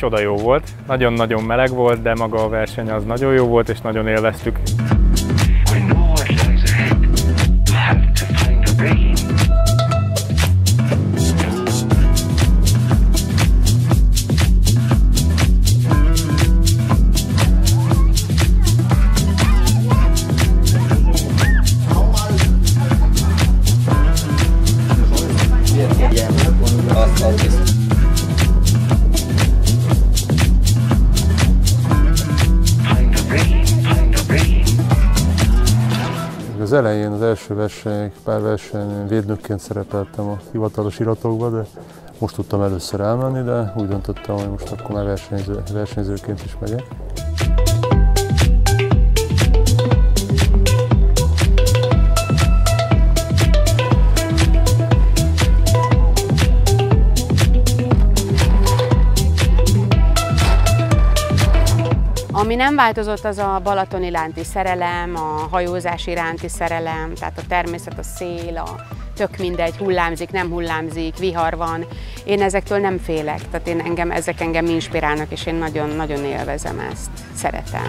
csoda jó volt. Nagyon-nagyon meleg volt, de maga a verseny az nagyon jó volt, és nagyon élveztük. Az elején, az első verseny, pár versenyen védnökként szerepeltem a hivatalos iratokba, de most tudtam először elmenni, de úgy döntöttem, hogy most akkor már versenyző, versenyzőként is megyek. Ami nem változott, az a Balaton iránti szerelem, a hajózás iránti szerelem, tehát a természet, a szél, a tök mindegy, hullámzik, nem hullámzik, vihar van. Én ezektől nem félek, tehát én engem, ezek engem inspirálnak, és én nagyon-nagyon élvezem ezt, szeretem.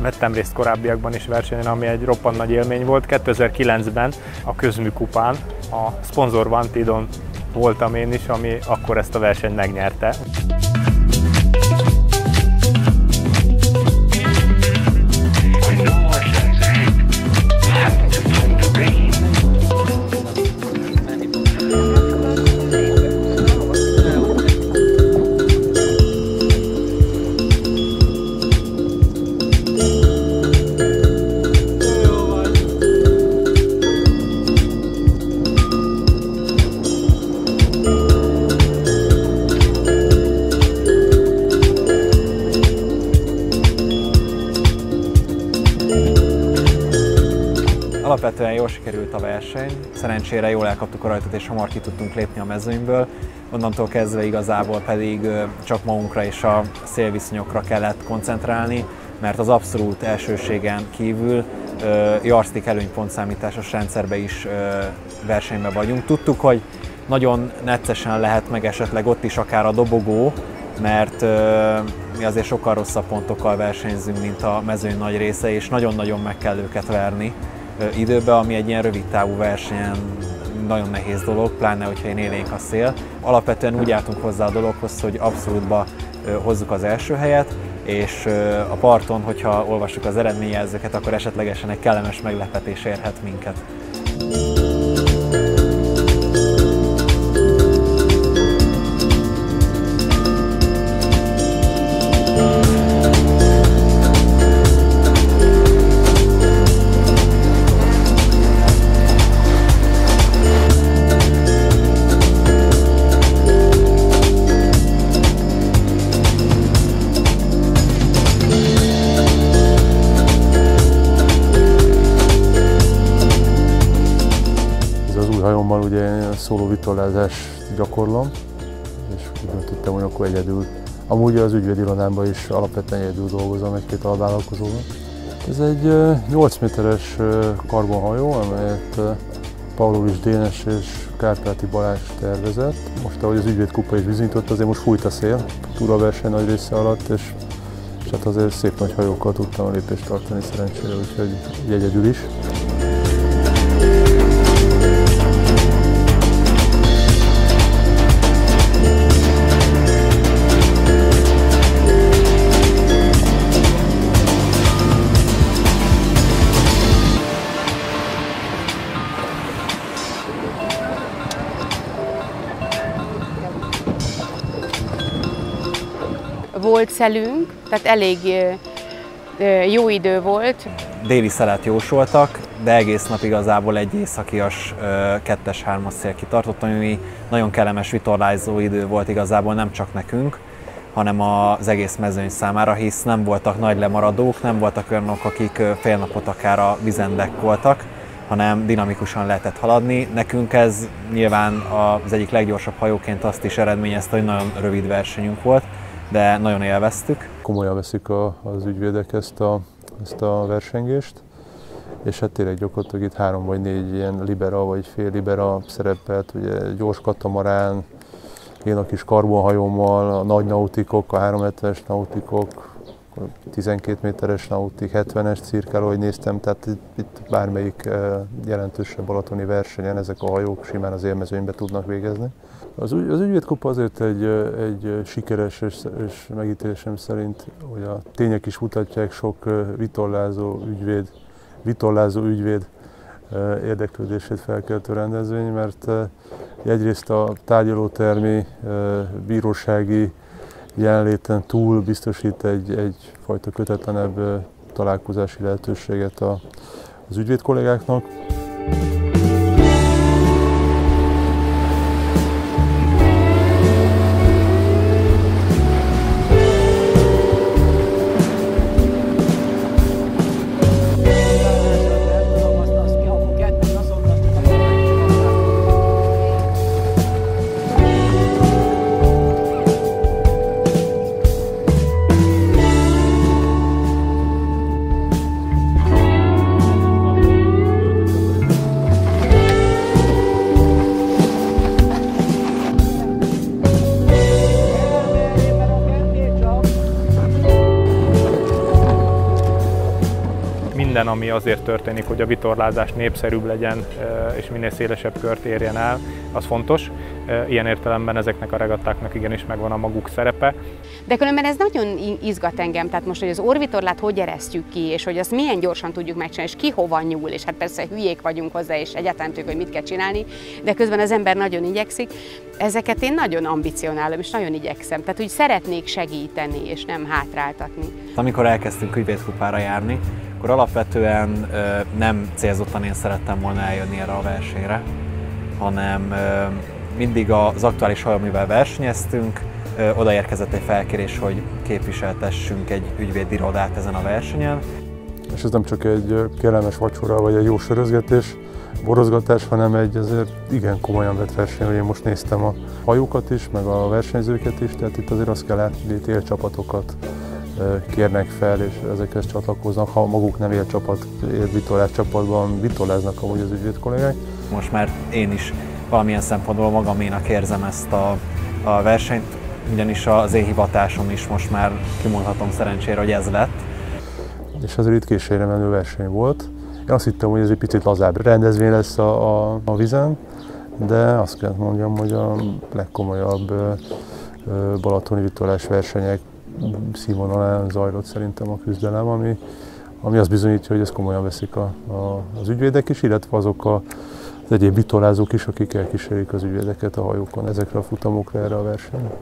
Vettem részt korábbiakban is versenyen, ami egy roppant nagy élmény volt. 2009-ben a Közműkupán, a Sponsor Vantidon voltam én is, ami akkor ezt a versenyt megnyerte. Alapvetően jól sikerült a verseny, szerencsére jól elkaptuk a rajtot és hamar ki tudtunk lépni a mezőnyből, onnantól kezdve igazából pedig csak magunkra és a szélviszonyokra kellett koncentrálni, mert az abszolút elsőségen kívül Jarstik előnypontszámításos rendszerbe is versenyben vagyunk. Tudtuk, hogy nagyon neccesen lehet meg esetleg ott is akár a dobogó, mert mi azért sokkal rosszabb pontokkal versenyzünk, mint a mezőny nagy része, és nagyon-nagyon meg kell őket verni időbe, ami egy ilyen rövid távú versenyen nagyon nehéz dolog, pláne, hogyha én élénk a szél. Alapvetően úgy álltunk hozzá a dologhoz, hogy abszolútba hozzuk az első helyet, és a parton, hogyha olvassuk az eredményjelzőket, akkor esetlegesen egy kellemes meglepetés érhet minket. Hajommal ugye szóló vitorlázást gyakorlom, és úgy döntöttem, hogy akkor egyedül. Amúgy az ügyvédirodámban is alapvetően egyedül dolgozom egy-két alvállalkozónak. Ez egy 8 méteres karbonhajó, amelyet Paulovics Dénes és Kárpáti Balázs tervezett. Most, ahogy az ügyvédkupa is bizonyított, azért most fújt a szél túraverseny nagy része alatt, és, és hát azért szép nagy hajókkal tudtam a lépést tartani szerencsére, úgyhogy egyedül is. Volt szelünk, tehát elég jó idő volt. Déli szelet jósoltak, de egész nap igazából egy északias kettes hármas szél kitartott, ami nagyon kellemes vitorlázó idő volt igazából nem csak nekünk, hanem az egész mezőny számára, hisz nem voltak nagy lemaradók, nem voltak olyanok, akik fél napot akár a vizendek voltak, hanem dinamikusan lehetett haladni. Nekünk ez nyilván az egyik leggyorsabb hajóként azt is eredményezte, hogy nagyon rövid versenyünk volt, de nagyon élveztük. Komolyan veszik a, az ügyvédek ezt a, ezt a versengést, és hát tényleg gyakorlatilag itt három vagy négy ilyen libera vagy fél libera szerepelt, ugye gyors katamarán, én a kis karbonhajómmal, a nagy nautikok, a 370-es nautikok, 12 méteres nautik, 70-es cirkál, ahogy néztem, tehát itt bármelyik jelentősebb balatoni versenyen ezek a hajók simán az élmezőnybe tudnak végezni. Az, ügy, az ügyvédkupa azért egy, egy sikeres, és, és megítélésem szerint, hogy a tények is mutatják, sok vitorlázó ügyvéd, vitorlázó ügyvéd érdeklődését felkeltő rendezvény, mert egyrészt a tárgyalótermi, bírósági jelenléten túl biztosít egy, egyfajta kötetlenebb találkozási lehetőséget az ügyvéd kollégáknak. Ami azért történik, hogy a vitorlázás népszerűbb legyen és minél szélesebb kört érjen el, az fontos. Ilyen értelemben ezeknek a regattáknak igenis megvan a maguk szerepe. De különben ez nagyon izgat engem, tehát most, hogy az orvitorlát hogy eresztjük ki, és hogy azt milyen gyorsan tudjuk megcsinálni, és ki hova nyúl, és hát persze hülyék vagyunk hozzá, és egyáltalán tudjuk, hogy mit kell csinálni, de közben az ember nagyon igyekszik. Ezeket én nagyon ambicionálom, és nagyon igyekszem. Tehát úgy szeretnék segíteni, és nem hátráltatni. Amikor elkezdtünk ügyvédkupára járni, akkor alapvetően nem célzottan én szerettem volna eljönni erre a versenyre, hanem mindig az aktuális haj, amivel versenyeztünk, odaérkezett egy felkérés, hogy képviseltessünk egy ügyvédirodát ezen a versenyen. És ez nem csak egy kellemes vacsora vagy egy jó sörözgetés, borozgatás, hanem egy azért igen komolyan vett verseny, hogy én most néztem a hajókat is, meg a versenyzőket is, tehát itt azért azt kell látni, hogy itt élcsapatokat kérnek fel, és ezekhez csatlakoznak. Ha maguk nem élcsapat, élvitorlás csapatban vitorláznak amúgy az ügyvéd kollégák. Most már én is valamilyen szempontból magaménak érzem ezt a, a versenyt, ugyanis az én hivatásom is most már kimondhatom szerencsére, hogy ez lett. És azért itt későre menő verseny volt. Én azt hittem, hogy ez egy picit lazább rendezvény lesz a, a, a vizen, de azt kell mondjam, hogy a legkomolyabb balatoni vitorlás versenyek színvonalán zajlott szerintem a küzdelem, ami, ami azt bizonyítja, hogy ezt komolyan veszik a, a, az ügyvédek is, illetve azok a, az egyéb vitorlázók is, akik elkísérik az ügyvédeket a hajókon ezekre a futamokra, erre a versenyre.